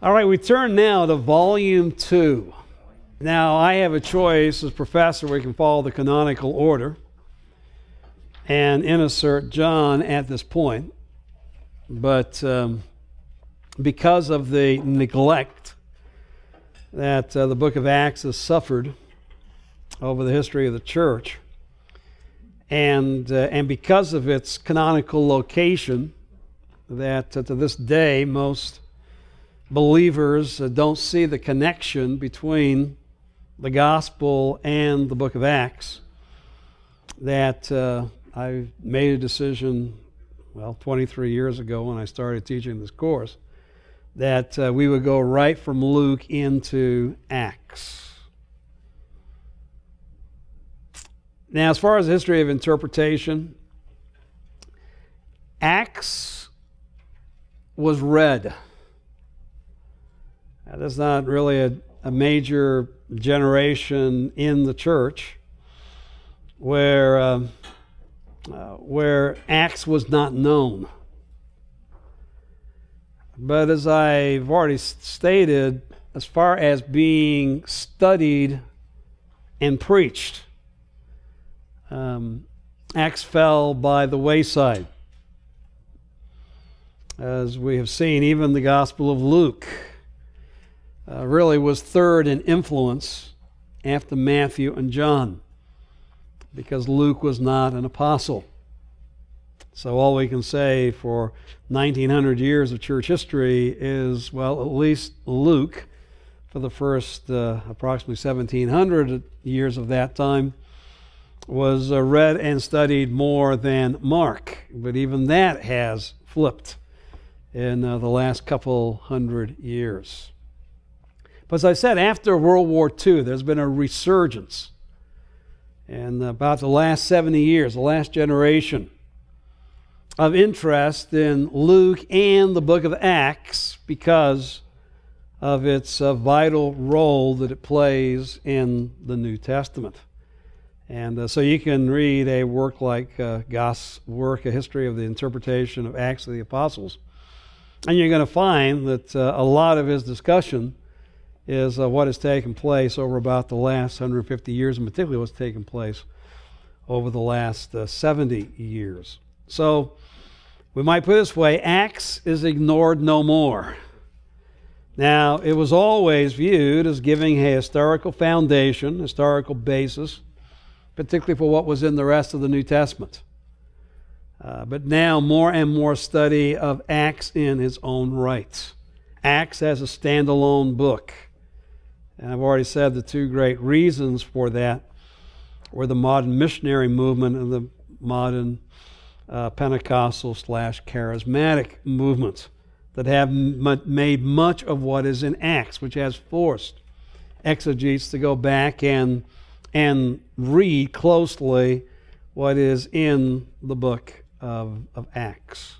All right, we turn now to volume two. Now, I have a choice as professor, we can follow the canonical order and insert John at this point. But um, because of the neglect that uh, the book of Acts has suffered over the history of the church, and, uh, and because of its canonical location, that uh, to this day most believers don't see the connection between the gospel and the book of Acts, that uh, I made a decision, well, 23 years ago when I started teaching this course, that uh, we would go right from Luke into Acts. Now, as far as the history of interpretation, Acts was read now, that's not really a, a major generation in the church where, uh, uh, where Acts was not known. But as I've already stated, as far as being studied and preached, um, Acts fell by the wayside. As we have seen, even the Gospel of Luke uh, really was third in influence after Matthew and John because Luke was not an apostle. So all we can say for 1900 years of church history is, well, at least Luke, for the first uh, approximately 1700 years of that time, was uh, read and studied more than Mark. But even that has flipped in uh, the last couple hundred years. But as I said, after World War II, there's been a resurgence. And about the last 70 years, the last generation of interest in Luke and the book of Acts because of its uh, vital role that it plays in the New Testament. And uh, so you can read a work like uh, Gasque's work, A History of the Interpretation of Acts of the Apostles, and you're going to find that uh, a lot of his discussion is uh, what has taken place over about the last 150 years, and particularly what's taken place over the last uh, 70 years. So we might put it this way Acts is ignored no more. Now, it was always viewed as giving a historical foundation, historical basis, particularly for what was in the rest of the New Testament. Uh, but now, more and more study of Acts in its own right. Acts as a standalone book. And I've already said the two great reasons for that were the modern missionary movement and the modern uh, Pentecostal slash charismatic movements that have m- made much of what is in Acts, which has forced exegetes to go back and, and read closely what is in the book of, of Acts.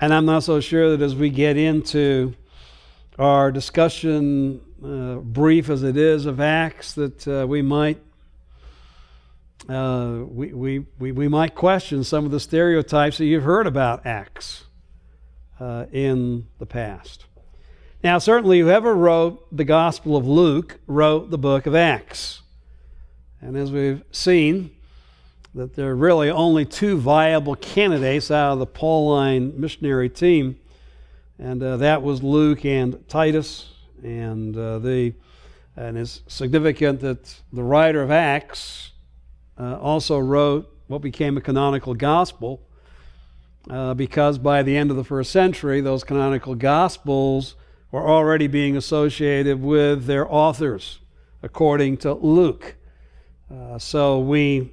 And I'm not so sure that as we get into our discussion uh, brief as it is of Acts that uh, we might uh, we, we, we, we might question some of the stereotypes that you've heard about Acts uh, in the past. Now, certainly, whoever wrote the Gospel of Luke wrote the book of Acts. And as we've seen, that there are really only two viable candidates out of the Pauline missionary team, and uh, that was Luke and Titus. And uh, and it's significant that the writer of Acts uh, also wrote what became a canonical gospel, uh, because by the end of the first century, those canonical gospels were already being associated with their authors, according to Luke. Uh, so we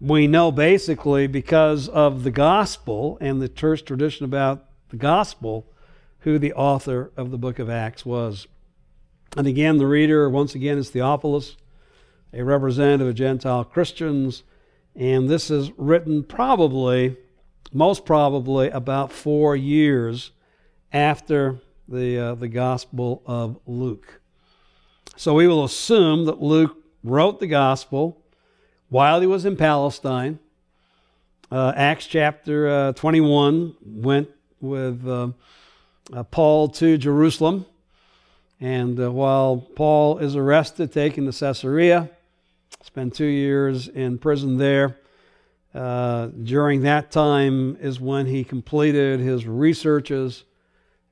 we know basically because of the gospel and the church tradition about the gospel who the author of the book of Acts was. And again, the reader, once again, is Theophilus, a representative of Gentile Christians. And this is written probably, most probably, about four years after the, uh, the Gospel of Luke. So we will assume that Luke wrote the Gospel while he was in Palestine. Uh, Acts chapter uh, 21 went with uh, uh, Paul to Jerusalem. And uh, while Paul is arrested, taken to Caesarea, spent two years in prison there. Uh, during that time is when he completed his researches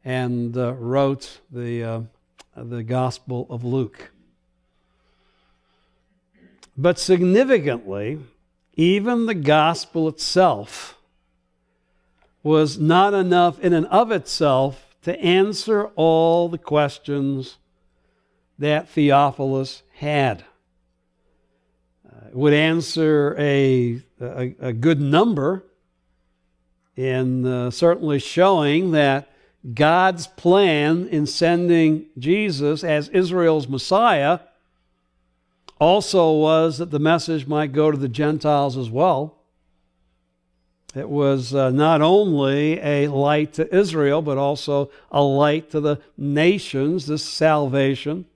and uh, wrote the, uh, the Gospel of Luke. But significantly, even the gospel itself was not enough in and of itself to answer all the questions that Theophilus had. Uh, would answer a, a, a good number in uh, certainly showing that God's plan in sending Jesus as Israel's Messiah also was that the message might go to the Gentiles as well. It was uh, not only a light to Israel, but also a light to the nations, this salvation.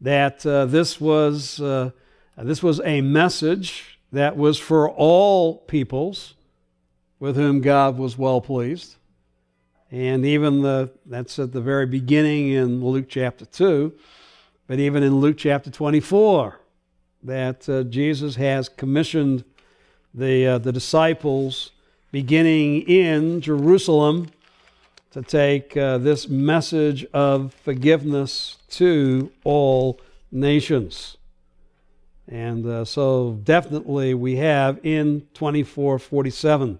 That uh, this, was, uh, this was a message that was for all peoples with whom God was well pleased. And even the, that's at the very beginning in Luke chapter 2, but even in Luke chapter 24, that uh, Jesus has commissioned the, uh, the disciples beginning in Jerusalem to take uh, this message of forgiveness to all nations. And uh, so, definitely, we have in 2447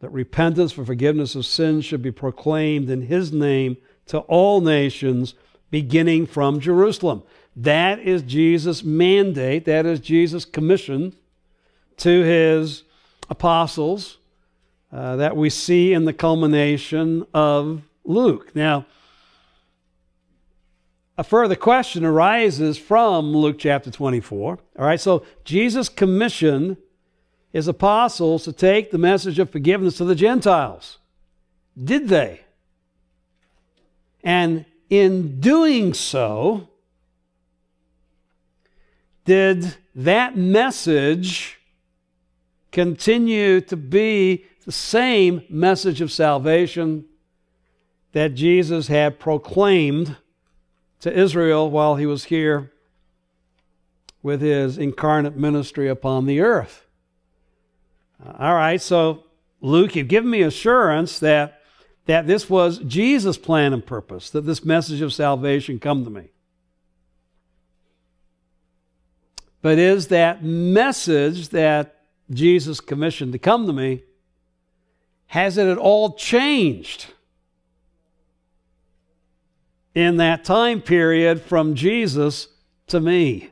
that repentance for forgiveness of sins should be proclaimed in His name to all nations, beginning from Jerusalem. That is Jesus' mandate, that is Jesus' commission to his apostles uh, that we see in the culmination of Luke. Now, a further question arises from Luke chapter 24. All right, so Jesus commissioned his apostles to take the message of forgiveness to the Gentiles. Did they? And in doing so, did that message continue to be the same message of salvation that Jesus had proclaimed to Israel while he was here with his incarnate ministry upon the earth. Uh, all right, so Luke, you've given me assurance that, that this was Jesus' plan and purpose, that this message of salvation come to me. But is that message that Jesus' commissioned to come to me, has it at all changed in that time period from Jesus to me?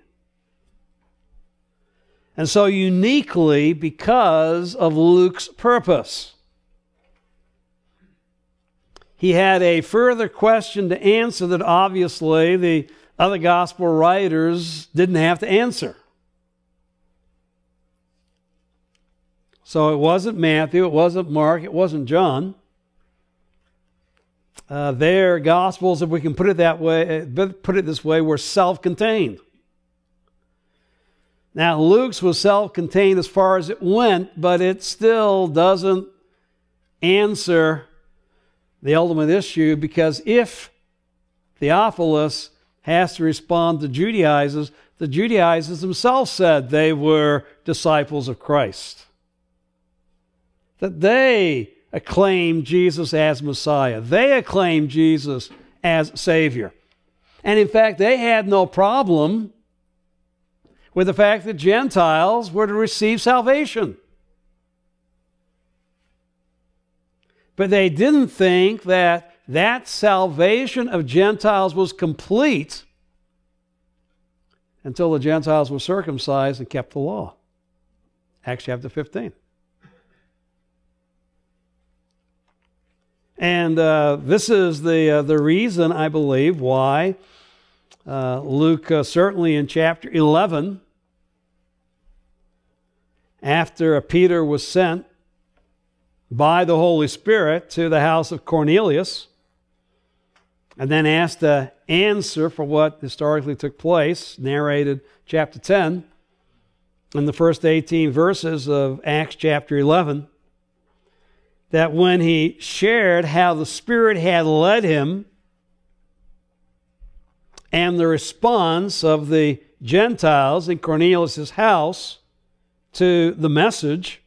And so, uniquely, because of Luke's purpose, he had a further question to answer that obviously the other gospel writers didn't have to answer. So it wasn't Matthew, it wasn't Mark, it wasn't John. Uh, their gospels, if we can put it that way, uh, put it this way, were self-contained. Now Luke's was self-contained as far as it went, but it still doesn't answer the ultimate issue because if Theophilus has to respond to Judaizers, the Judaizers themselves said they were disciples of Christ that they acclaim Jesus as Messiah. They acclaim Jesus as Savior. And in fact, they had no problem with the fact that Gentiles were to receive salvation. But they didn't think that that salvation of Gentiles was complete until the Gentiles were circumcised and kept the law. Acts chapter 15. And uh, this is the, uh, the reason, I believe, why uh, Luke, uh, certainly in chapter 11, after Peter was sent by the Holy Spirit to the house of Cornelius, and then asked to answer for what historically took place, narrated chapter 10, in the first 18 verses of Acts chapter 11 that when he shared how the Spirit had led him and the response of the Gentiles in Cornelius' house to the message,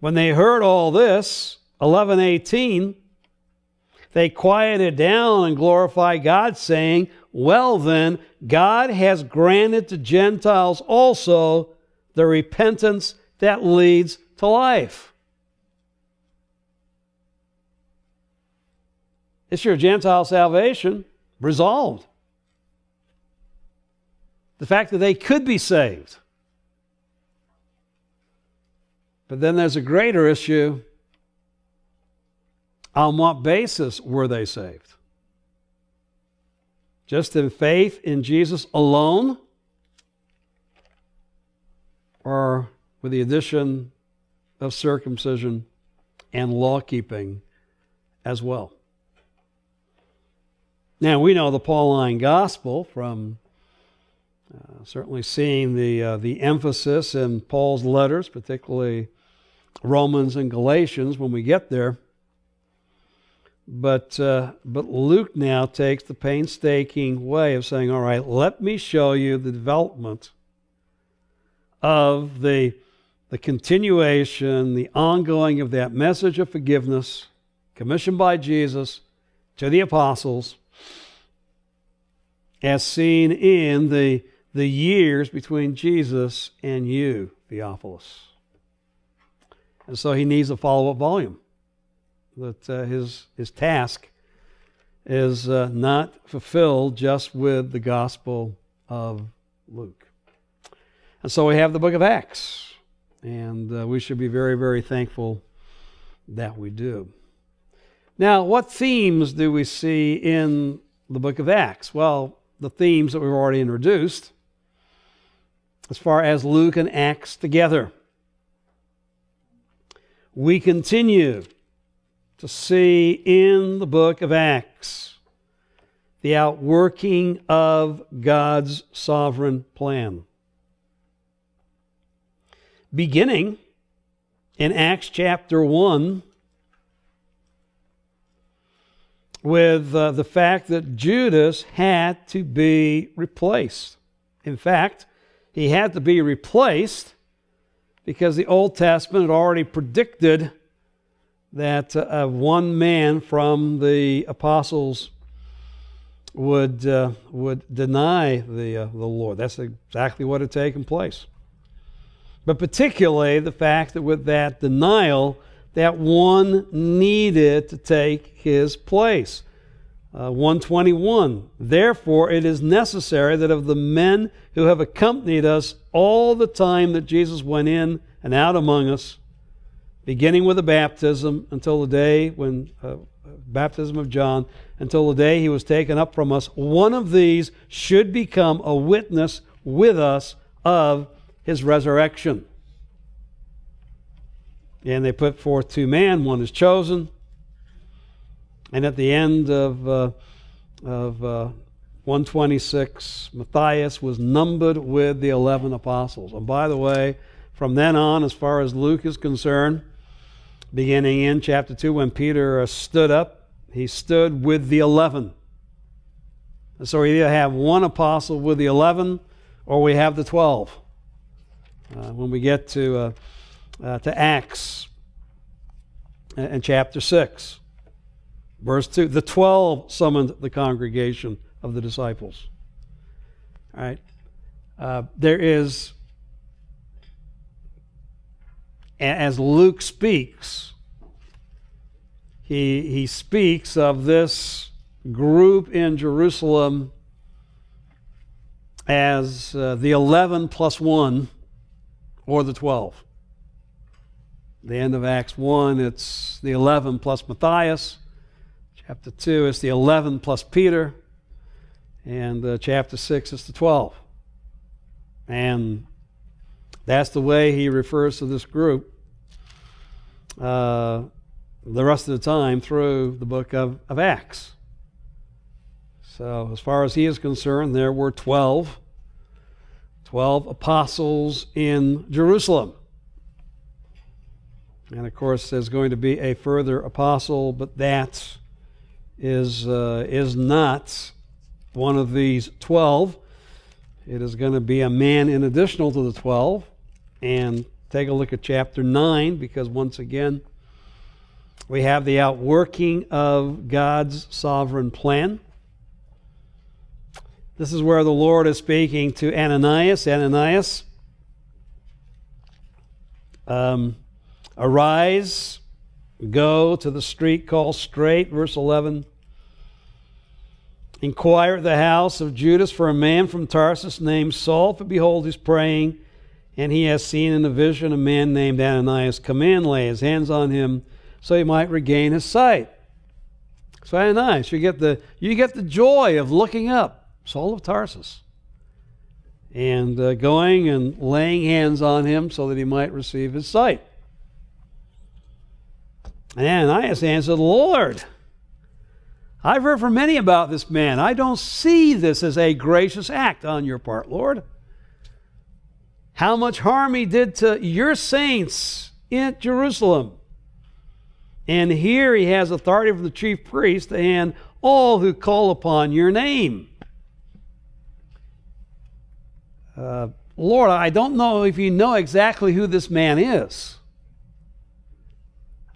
when they heard all this, 1118, they quieted down and glorified God, saying, Well, then, God has granted to Gentiles also the repentance that leads to life. It's your Gentile salvation resolved. The fact that they could be saved. But then there's a greater issue. On what basis were they saved? Just in faith in Jesus alone? Or with the addition of circumcision and law keeping as well? Now, we know the Pauline gospel from uh, certainly seeing the, uh, the emphasis in Paul's letters, particularly Romans and Galatians when we get there. But, uh, but Luke now takes the painstaking way of saying, all right, let me show you the development of the, the continuation, the ongoing of that message of forgiveness commissioned by Jesus to the apostles as seen in the, the years between Jesus and you, Theophilus. And so he needs a follow up volume. That uh, his, his task is uh, not fulfilled just with the Gospel of Luke. And so we have the book of Acts. And uh, we should be very, very thankful that we do. Now, what themes do we see in the book of Acts? Well, the themes that we've already introduced as far as Luke and Acts together. We continue to see in the book of Acts the outworking of God's sovereign plan. Beginning in Acts chapter 1, with uh, the fact that Judas had to be replaced. In fact, he had to be replaced because the Old Testament had already predicted that uh, one man from the apostles would, uh, would deny the, uh, the Lord. That's exactly what had taken place. But particularly the fact that with that denial, that one needed to take his place. Uh, 121 Therefore, it is necessary that of the men who have accompanied us all the time that Jesus went in and out among us, beginning with the baptism until the day when uh, baptism of John, until the day he was taken up from us, one of these should become a witness with us of his resurrection. And they put forth two men, one is chosen. And at the end of, uh, of uh, 126, Matthias was numbered with the 11 apostles. And by the way, from then on, as far as Luke is concerned, beginning in chapter 2, when Peter uh, stood up, he stood with the 11. And so we either have one apostle with the 11 or we have the 12. Uh, when we get to uh, uh, to Acts in chapter 6. Verse 2 The 12 summoned the congregation of the disciples. All right. Uh, there is, as Luke speaks, he, he speaks of this group in Jerusalem as uh, the 11 plus 1 or the 12 the end of Acts 1, it's the 11 plus Matthias. Chapter 2, it's the 11 plus Peter. And uh, chapter 6, it's the 12. And that's the way he refers to this group uh, the rest of the time through the book of, of Acts. So, as far as he is concerned, there were 12, 12 apostles in Jerusalem. And of course, there's going to be a further apostle, but that is, uh, is not one of these 12. It is going to be a man in additional to the 12. And take a look at chapter 9, because once again, we have the outworking of God's sovereign plan. This is where the Lord is speaking to Ananias. Ananias, um, arise, go to the street called Straight, verse 11. Inquire at the house of Judas for a man from Tarsus named Saul, for behold, he's praying, and he has seen in a vision a man named Ananias come in, lay his hands on him, so he might regain his sight. So Ananias, you get the you get the joy of looking up, Saul of Tarsus, and uh, going and laying hands on him so that he might receive his sight. And Ananias answered, Lord, I've heard from many about this man. I don't see this as a gracious act on your part, Lord. How much harm he did to your saints in Jerusalem. And here he has authority from the chief priest and all who call upon your name. Uh, Lord, I don't know if you know exactly who this man is.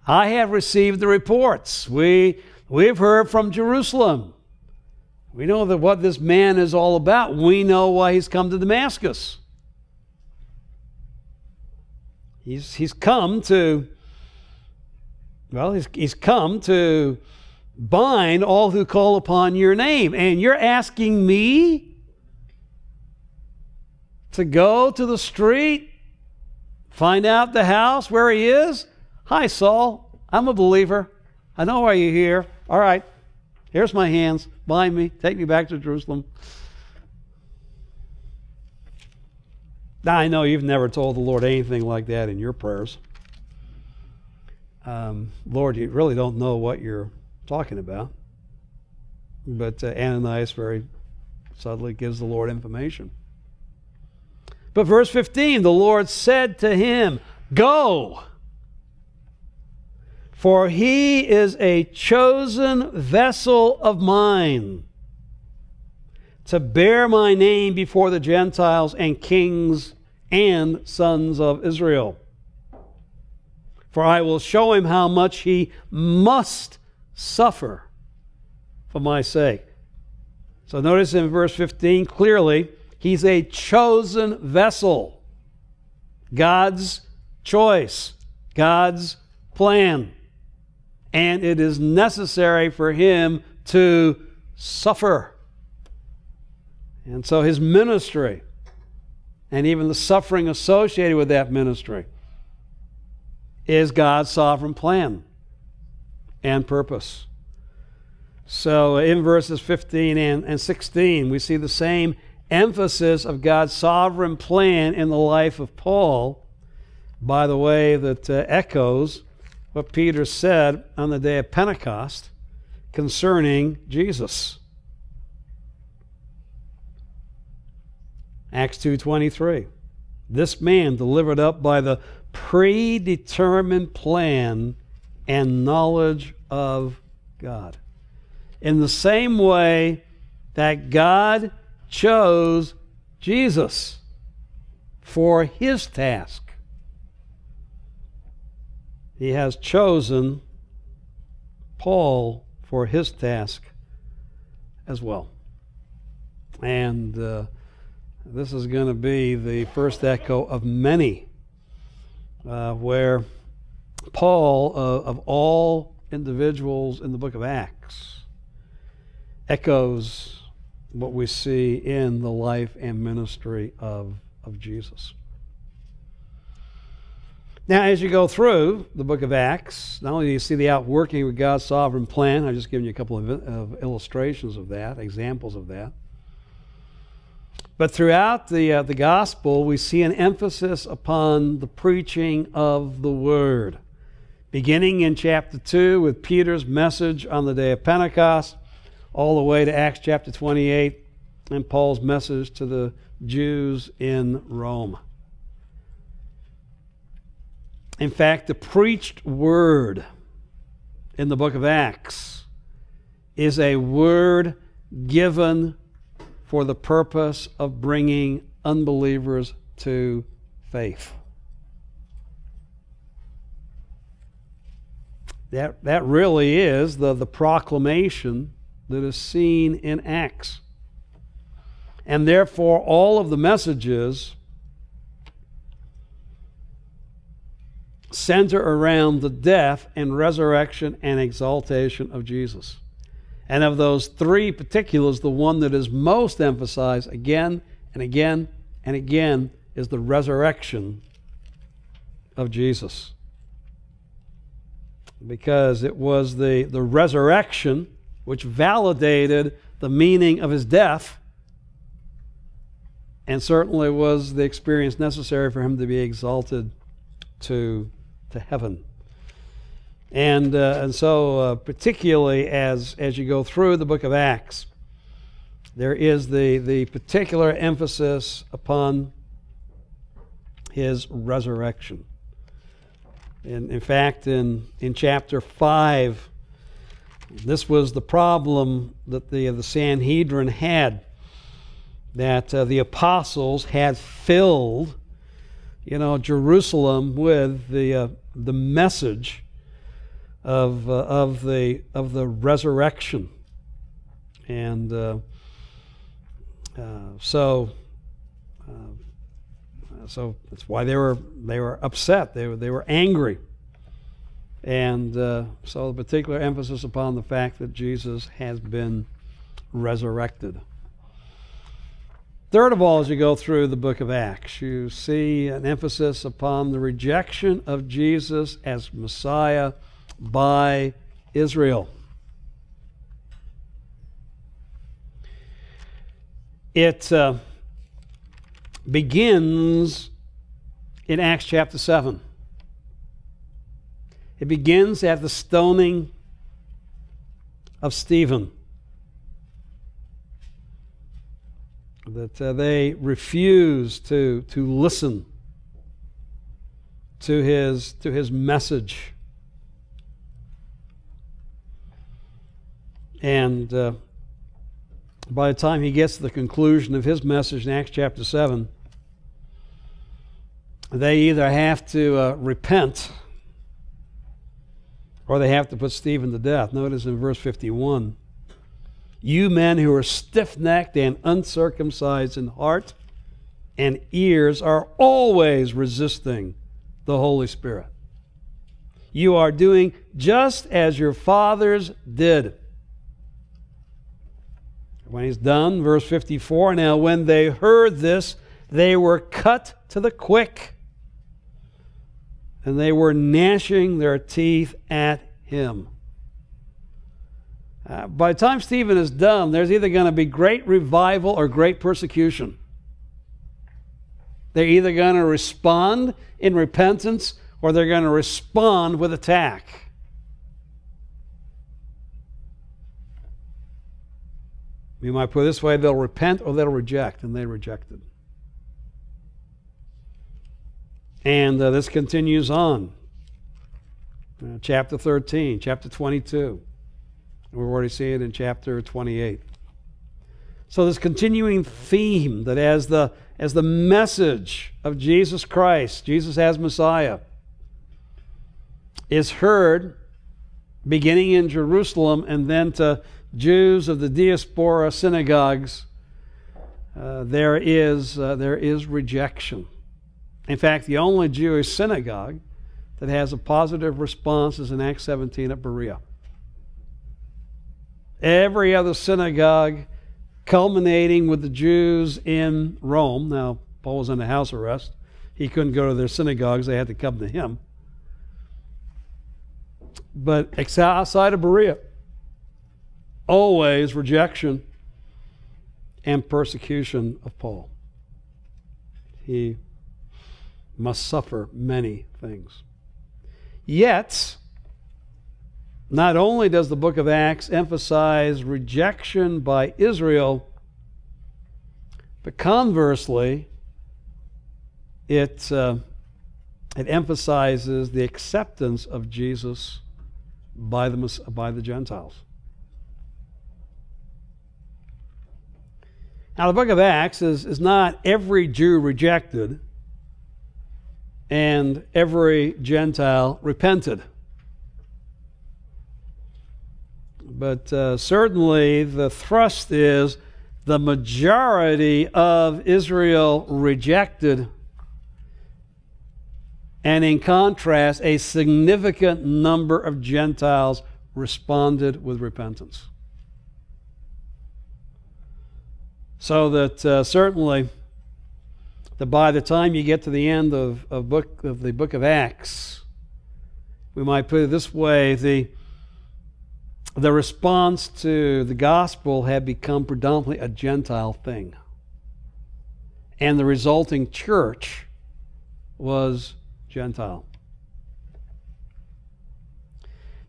I have received the reports. We, we've heard from Jerusalem. We know that what this man is all about. We know why he's come to Damascus. He's, he's come to, well, he's, he's come to bind all who call upon your name. And you're asking me to go to the street, find out the house where he is, Hi, Saul. I'm a believer. I know why you're here. All right. Here's my hands. Bind me. Take me back to Jerusalem. Now, I know you've never told the Lord anything like that in your prayers. Um, Lord, you really don't know what you're talking about. But uh, Ananias very subtly gives the Lord information. But verse 15 the Lord said to him, Go for he is a chosen vessel of mine to bear my name before the Gentiles and kings and sons of Israel. For I will show him how much he must suffer for my sake. So notice in verse 15 clearly, he's a chosen vessel. God's choice, God's plan and it is necessary for him to suffer. And so his ministry, and even the suffering associated with that ministry, is God's sovereign plan and purpose. So in verses 15 and, and 16, we see the same emphasis of God's sovereign plan in the life of Paul, by the way, that uh, echoes what Peter said on the day of Pentecost concerning Jesus. Acts 2:23. This man delivered up by the predetermined plan and knowledge of God. In the same way that God chose Jesus for his task he has chosen Paul for his task as well. And uh, this is going to be the first echo of many uh, where Paul, uh, of all individuals in the book of Acts, echoes what we see in the life and ministry of, of Jesus. Now, as you go through the book of Acts, not only do you see the outworking of God's sovereign plan, I've just given you a couple of, of illustrations of that, examples of that. But throughout the, uh, the gospel, we see an emphasis upon the preaching of the word. Beginning in chapter 2 with Peter's message on the day of Pentecost, all the way to Acts chapter 28 and Paul's message to the Jews in Rome. In fact, the preached word in the book of Acts is a word given for the purpose of bringing unbelievers to faith. That, that really is the, the proclamation that is seen in Acts. And therefore, all of the messages center around the death and resurrection and exaltation of Jesus. And of those three particulars, the one that is most emphasized again and again and again is the resurrection of Jesus. Because it was the, the resurrection which validated the meaning of his death and certainly was the experience necessary for him to be exalted to to heaven. And, uh, and so, uh, particularly as, as you go through the book of Acts, there is the, the particular emphasis upon his resurrection. In, in fact, in, in chapter 5, this was the problem that the, the Sanhedrin had that uh, the apostles had filled you know, Jerusalem with the, uh, the message of, uh, of, the, of the resurrection. And uh, uh so, uh, so that's why they were, they were upset. They were, they were angry. And uh, so, the particular emphasis upon the fact that Jesus has been resurrected. Third of all, as you go through the book of Acts, you see an emphasis upon the rejection of Jesus as Messiah by Israel. It uh, begins in Acts chapter 7. It begins at the stoning of Stephen. that uh, they refuse to, to listen to his, to his message. And uh, by the time he gets to the conclusion of his message in Acts chapter 7, they either have to uh, repent or they have to put Stephen to death. Notice in verse 51 you men who are stiff necked and uncircumcised in heart and ears are always resisting the Holy Spirit. You are doing just as your fathers did. When he's done, verse 54 Now, when they heard this, they were cut to the quick, and they were gnashing their teeth at him. Uh, by the time Stephen is done, there's either going to be great revival or great persecution. They're either going to respond in repentance or they're going to respond with attack. We might put it this way they'll repent or they'll reject, and they rejected. And uh, this continues on. Uh, chapter 13, chapter 22. We've already seen it in chapter 28. So this continuing theme that as the as the message of Jesus Christ, Jesus as Messiah, is heard beginning in Jerusalem and then to Jews of the diaspora synagogues, uh, there is uh, there is rejection. In fact, the only Jewish synagogue that has a positive response is in Acts 17 at Berea. Every other synagogue, culminating with the Jews in Rome. Now, Paul was under house arrest. He couldn't go to their synagogues, they had to come to him. But outside of Berea, always rejection and persecution of Paul. He must suffer many things. Yet, not only does the book of Acts emphasize rejection by Israel, but conversely, it, uh, it emphasizes the acceptance of Jesus by the, by the Gentiles. Now, the book of Acts is, is not every Jew rejected and every Gentile repented. But uh, certainly the thrust is the majority of Israel rejected, and in contrast, a significant number of Gentiles responded with repentance. So that uh, certainly, that by the time you get to the end of, of, book, of the book of Acts, we might put it this way the, the response to the gospel had become predominantly a Gentile thing. And the resulting church was Gentile.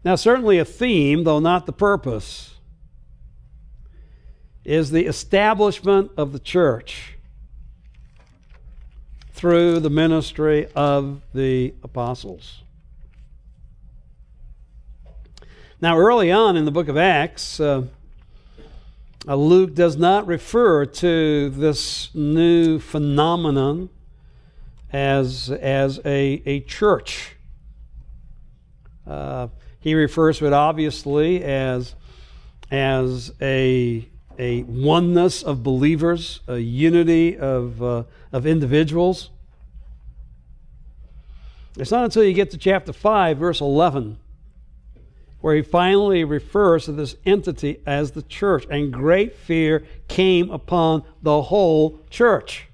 Now, certainly a theme, though not the purpose, is the establishment of the church through the ministry of the apostles. Now, early on in the book of Acts, uh, uh, Luke does not refer to this new phenomenon as, as a, a church. Uh, he refers to it obviously as, as a, a oneness of believers, a unity of, uh, of individuals. It's not until you get to chapter 5, verse 11, where he finally refers to this entity as the church, and great fear came upon the whole church.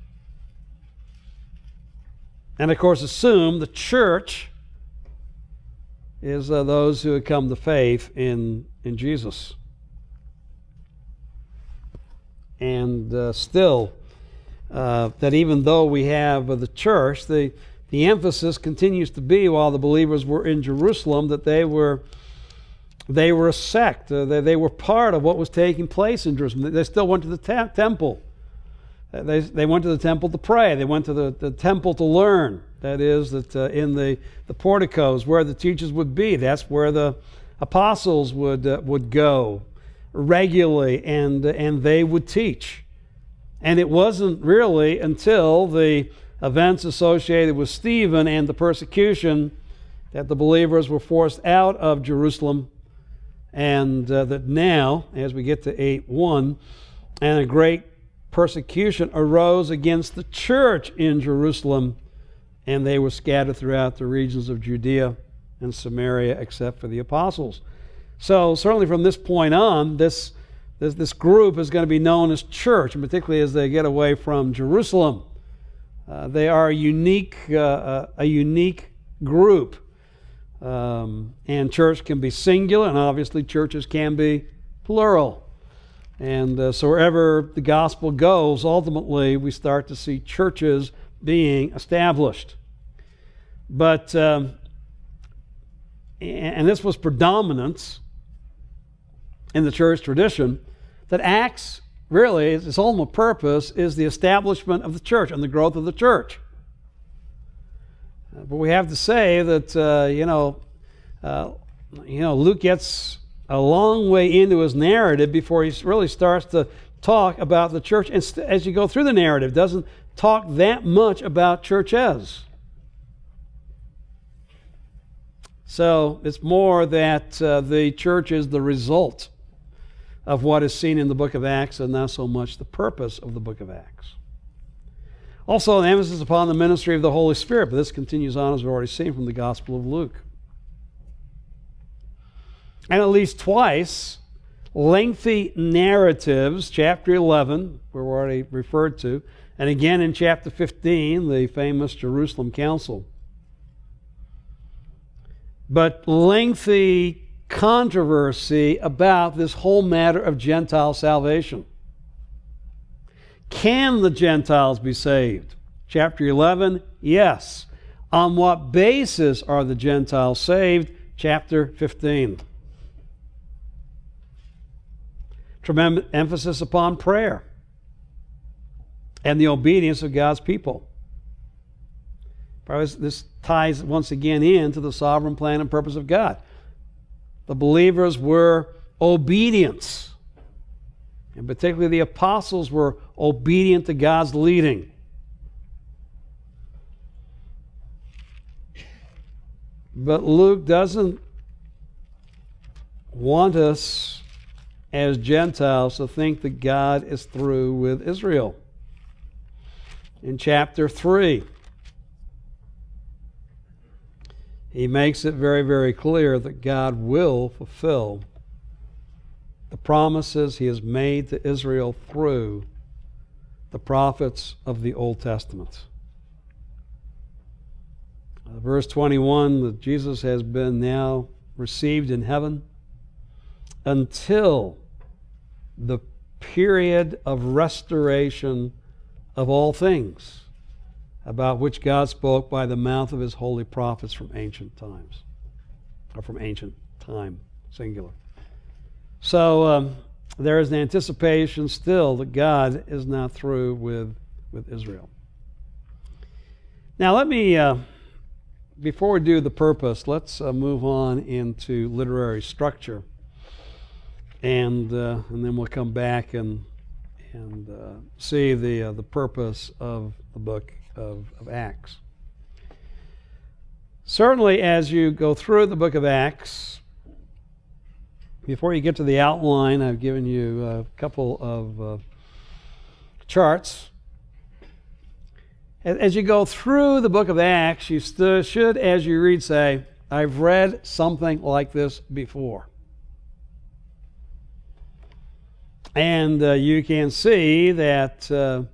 And of course, assume the church is uh, those who have come to faith in, in Jesus and uh, still uh, that even though we have uh, the church, the, the emphasis continues to be while the believers were in Jerusalem that they were they were a sect. Uh, they, they were part of what was taking place in Jerusalem. They still went to the te- temple. Uh, they, they went to the temple to pray. They went to the, the temple to learn. That is, that uh, in the, the porticos where the teachers would be, that's where the apostles would, would go regularly and, and they would teach. And it wasn't really until the events associated with Stephen and the persecution that the believers were forced out of Jerusalem, and uh, that now, as we get to 8 1, and a great persecution arose against the church in Jerusalem, and they were scattered throughout the regions of Judea and Samaria except for the apostles. So, certainly from this point on, this, this, this group is going to be known as church, and particularly as they get away from Jerusalem. Uh, they are a unique, uh, uh, a unique group. Um, and church can be singular, and obviously churches can be plural. And uh, so wherever the gospel goes, ultimately we start to see churches being established. But, um, and this was predominance in the church tradition that Acts really, its ultimate purpose is the establishment of the church and the growth of the church. Uh, but we have to say that, uh, you know, uh, you know, Luke gets a long way into his narrative before he really starts to talk about the church. And as you go through the narrative, doesn't talk that much about churches. So it's more that uh, the church is the result of what is seen in the book of Acts and not so much the purpose of the book of Acts. Also, an emphasis upon the ministry of the Holy Spirit, but this continues on as we've already seen from the Gospel of Luke. And at least twice, lengthy narratives, chapter 11, where we're already referred to, and again in chapter 15, the famous Jerusalem Council. But lengthy controversy about this whole matter of Gentile salvation. Can the Gentiles be saved? Chapter 11, yes. On what basis are the Gentiles saved? Chapter 15. Tremendous emphasis upon prayer and the obedience of God's people. This ties once again into the sovereign plan and purpose of God. The believers were obedience. And particularly the apostles were obedient to God's leading. But Luke doesn't want us as Gentiles to think that God is through with Israel. In chapter 3, he makes it very, very clear that God will fulfill the promises he has made to Israel through the prophets of the Old Testament. Uh, verse 21 that Jesus has been now received in heaven until the period of restoration of all things about which God spoke by the mouth of his holy prophets from ancient times, or from ancient time, singular. So um, there is an anticipation still that God is not through with, with Israel. Now, let me, uh, before we do the purpose, let's uh, move on into literary structure. And, uh, and then we'll come back and, and uh, see the, uh, the purpose of the book of, of Acts. Certainly, as you go through the book of Acts, before you get to the outline, I've given you a couple of uh, charts. As you go through the book of Acts, you should, as you read, say, I've read something like this before. And uh, you can see that uh,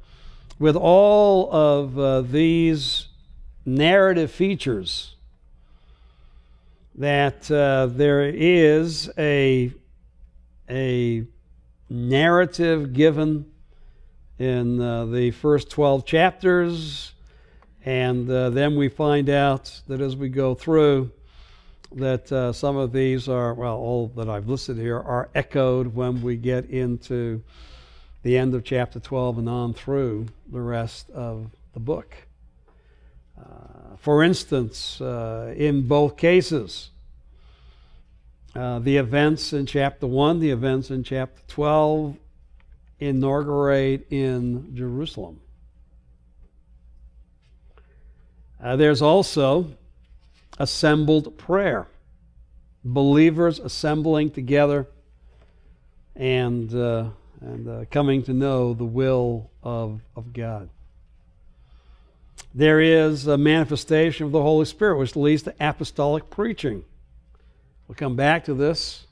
with all of uh, these narrative features, that uh, there is a, a narrative given in uh, the first 12 chapters, and uh, then we find out that as we go through, that uh, some of these are, well, all that I've listed here are echoed when we get into the end of chapter 12 and on through the rest of the book. Uh, for instance, uh, in both cases, uh, the events in chapter 1, the events in chapter 12 inaugurate in Jerusalem. Uh, there's also assembled prayer, believers assembling together and, uh, and uh, coming to know the will of, of God there is a manifestation of the Holy Spirit, which leads to apostolic preaching. We'll come back to this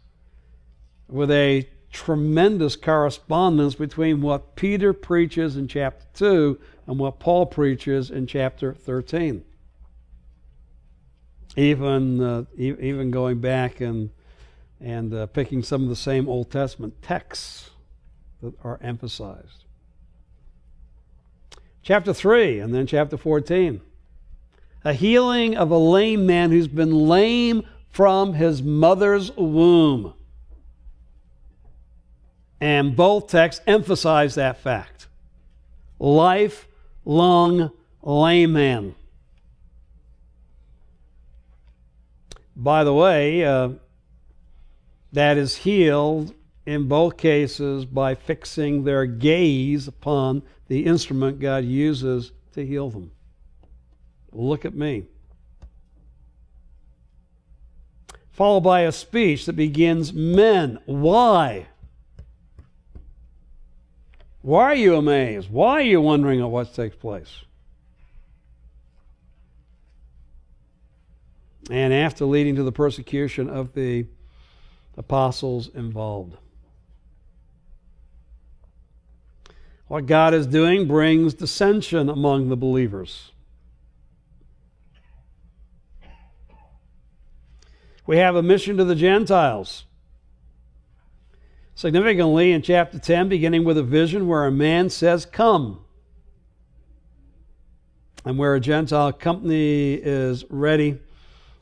with a tremendous correspondence between what Peter preaches in chapter 2 and what Paul preaches in chapter 13. Even, uh, e- even going back and, and uh, picking some of the same Old Testament texts that are emphasized chapter 3, and then chapter 14. A healing of a lame man who's been lame from his mother's womb. And both texts emphasize that fact. Lifelong lame man. By the way, uh, that is healed in both cases by fixing their gaze upon the instrument God uses to heal them. Look at me. Followed by a speech that begins, Men, why? Why are you amazed? Why are you wondering at what takes place? And after leading to the persecution of the apostles involved. What God is doing brings dissension among the believers. We have a mission to the Gentiles. Significantly, in chapter 10, beginning with a vision where a man says, Come, and where a Gentile company is ready,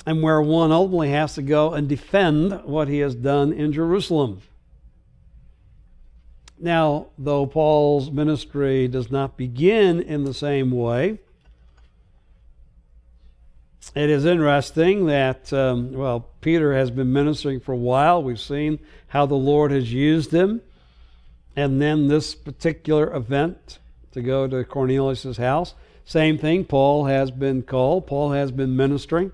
and where one ultimately has to go and defend what he has done in Jerusalem. Now, though Paul's ministry does not begin in the same way, it is interesting that, um, well, Peter has been ministering for a while. We've seen how the Lord has used him. And then this particular event to go to Cornelius' house. Same thing, Paul has been called, Paul has been ministering.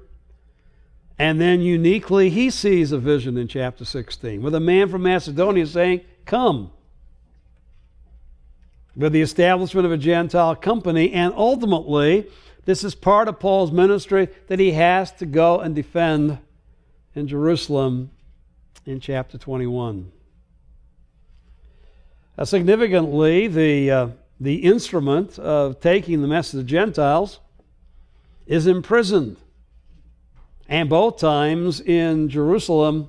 And then uniquely, he sees a vision in chapter 16 with a man from Macedonia saying, Come. With the establishment of a Gentile company, and ultimately, this is part of Paul's ministry that he has to go and defend in Jerusalem in chapter 21. Uh, significantly, the, uh, the instrument of taking the message of Gentiles is imprisoned. And both times in Jerusalem,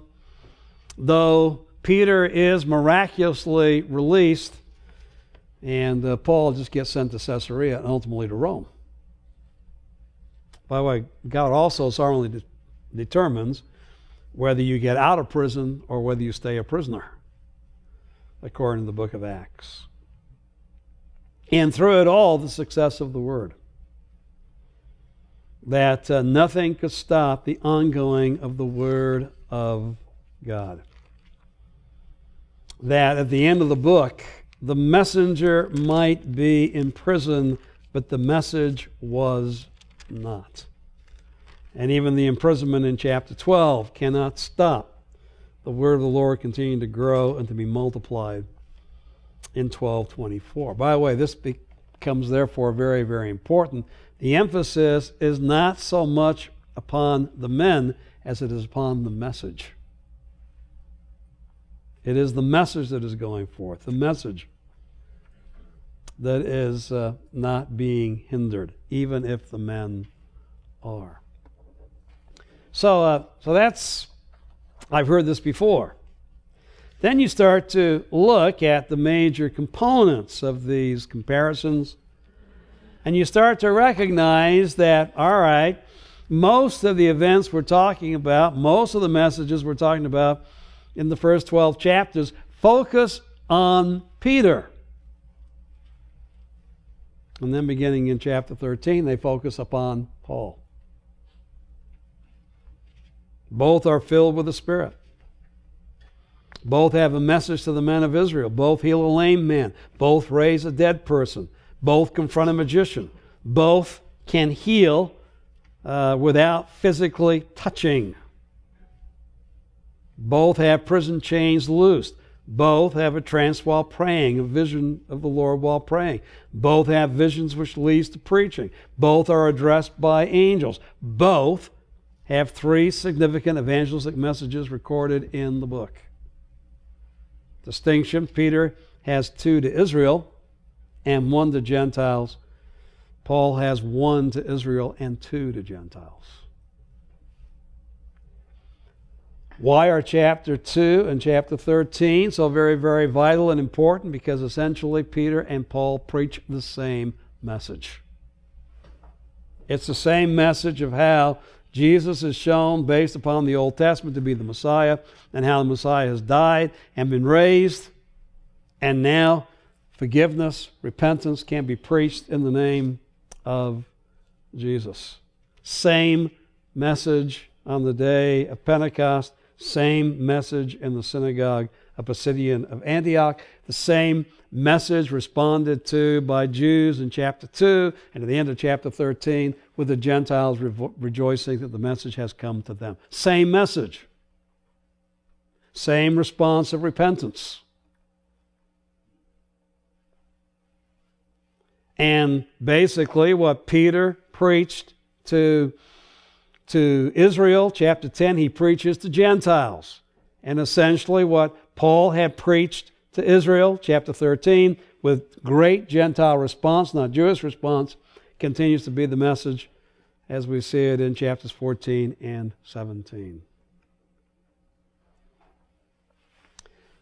though Peter is miraculously released, and uh, Paul just gets sent to Caesarea and ultimately to Rome. By the way, God also sovereignly de- determines whether you get out of prison or whether you stay a prisoner, according to the book of Acts. And through it all, the success of the word. That uh, nothing could stop the ongoing of the word of God. That at the end of the book, the messenger might be in prison, but the message was not. And even the imprisonment in chapter 12 cannot stop the word of the Lord continuing to grow and to be multiplied in 1224. By the way, this becomes therefore very, very important. The emphasis is not so much upon the men as it is upon the message. It is the message that is going forth, the message that is uh, not being hindered, even if the men are. So, uh, so that's, I've heard this before. Then you start to look at the major components of these comparisons, and you start to recognize that, all right, most of the events we're talking about, most of the messages we're talking about in the first 12 chapters focus on Peter. And then beginning in chapter 13, they focus upon Paul. Both are filled with the Spirit. Both have a message to the men of Israel. Both heal a lame man. Both raise a dead person. Both confront a magician. Both can heal uh, without physically touching. Both have prison chains loosed. Both have a trance while praying, a vision of the Lord while praying. Both have visions which leads to preaching. Both are addressed by angels. Both have three significant evangelistic messages recorded in the book. Distinction Peter has two to Israel and one to Gentiles. Paul has one to Israel and two to Gentiles. Why are chapter 2 and chapter 13 so very, very vital and important? Because essentially Peter and Paul preach the same message. It's the same message of how Jesus is shown based upon the Old Testament to be the Messiah and how the Messiah has died and been raised. And now forgiveness, repentance can be preached in the name of Jesus. Same message on the day of Pentecost same message in the synagogue of Pisidian of Antioch. The same message responded to by Jews in chapter 2 and at the end of chapter 13 with the Gentiles re- rejoicing that the message has come to them. Same message. Same response of repentance. And basically, what Peter preached to to Israel, chapter 10, he preaches to Gentiles. And essentially, what Paul had preached to Israel, chapter 13, with great Gentile response, not Jewish response, continues to be the message as we see it in chapters 14 and 17.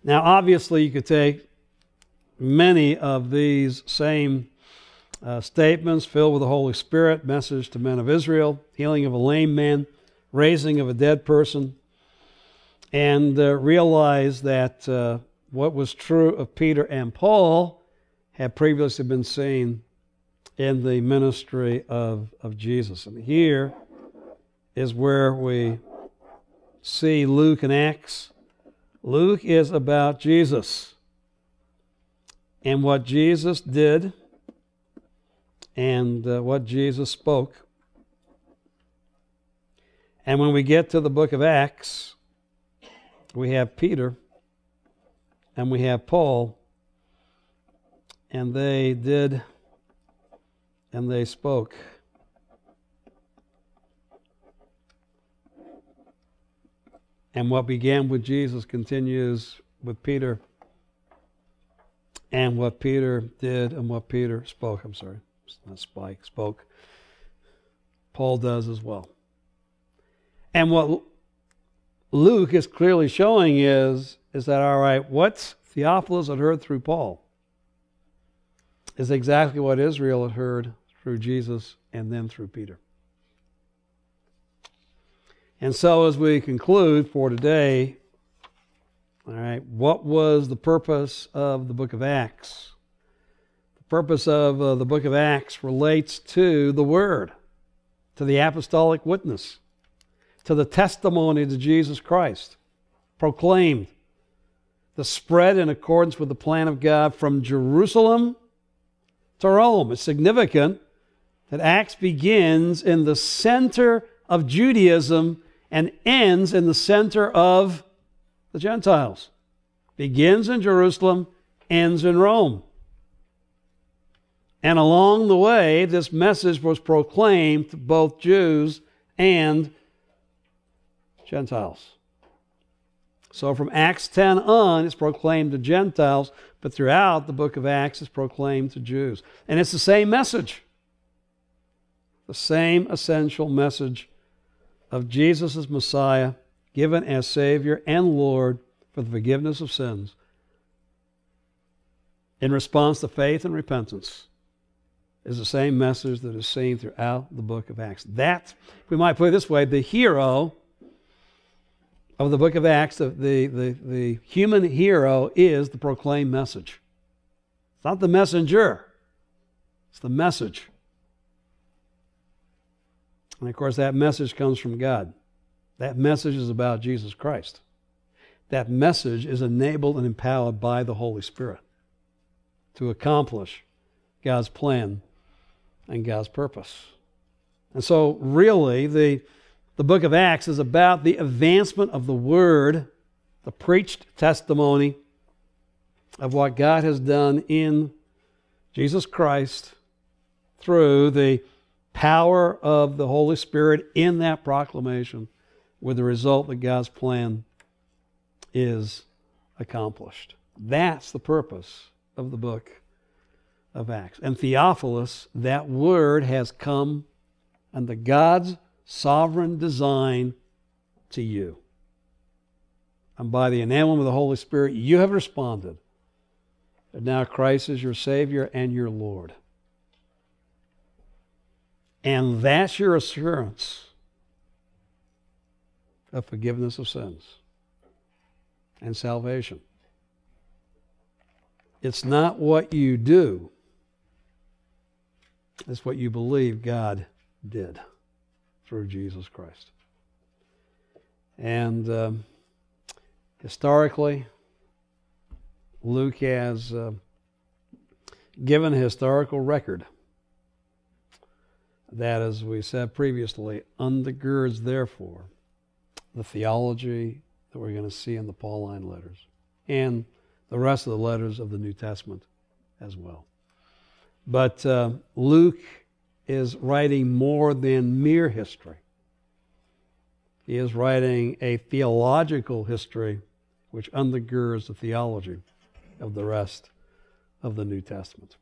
Now, obviously, you could take many of these same uh, statements filled with the Holy Spirit, message to men of Israel, healing of a lame man, raising of a dead person, and uh, realize that uh, what was true of Peter and Paul had previously been seen in the ministry of, of Jesus. And here is where we see Luke and Acts. Luke is about Jesus and what Jesus did and uh, what Jesus spoke. And when we get to the book of Acts, we have Peter and we have Paul, and they did and they spoke. And what began with Jesus continues with Peter. And what Peter did and what Peter spoke, I'm sorry, not Spike, spoke, Paul does as well. And what Luke is clearly showing is, is that, all right, what Theophilus had heard through Paul is exactly what Israel had heard through Jesus and then through Peter. And so, as we conclude for today, all right, what was the purpose of the book of Acts? Purpose of uh, the book of Acts relates to the Word, to the apostolic witness, to the testimony to Jesus Christ, proclaimed, the spread in accordance with the plan of God from Jerusalem to Rome. It's significant that Acts begins in the center of Judaism and ends in the center of the Gentiles. Begins in Jerusalem, ends in Rome. And along the way, this message was proclaimed to both Jews and Gentiles. So from Acts 10 on, it's proclaimed to Gentiles, but throughout the book of Acts, it's proclaimed to Jews. And it's the same message. The same essential message of Jesus as Messiah, given as Savior and Lord for the forgiveness of sins, in response to faith and repentance, is the same message that is seen throughout the book of Acts. That, we might put it this way, the hero of the book of Acts, the, the, the, the human hero is the proclaimed message. It's not the messenger, it's the message. And of course, that message comes from God. That message is about Jesus Christ. That message is enabled and empowered by the Holy Spirit to accomplish God's plan and God's purpose. And so, really, the, the book of Acts is about the advancement of the Word, the preached testimony of what God has done in Jesus Christ through the power of the Holy Spirit in that proclamation, with the result that God's plan is accomplished. That's the purpose of the book of Acts. And Theophilus, that word has come under God's sovereign design to you. And by the enablement of the Holy Spirit, you have responded And now Christ is your Savior and your Lord. And that's your assurance of forgiveness of sins and salvation. It's not what you do, it's what you believe God did through Jesus Christ. And um, historically, Luke has uh, given a historical record that, as we said previously, undergirds, therefore, the theology that we're going to see in the Pauline letters and the rest of the letters of the New Testament as well. But uh, Luke is writing more than mere history. He is writing a theological history which undergirds the theology of the rest of the New Testament.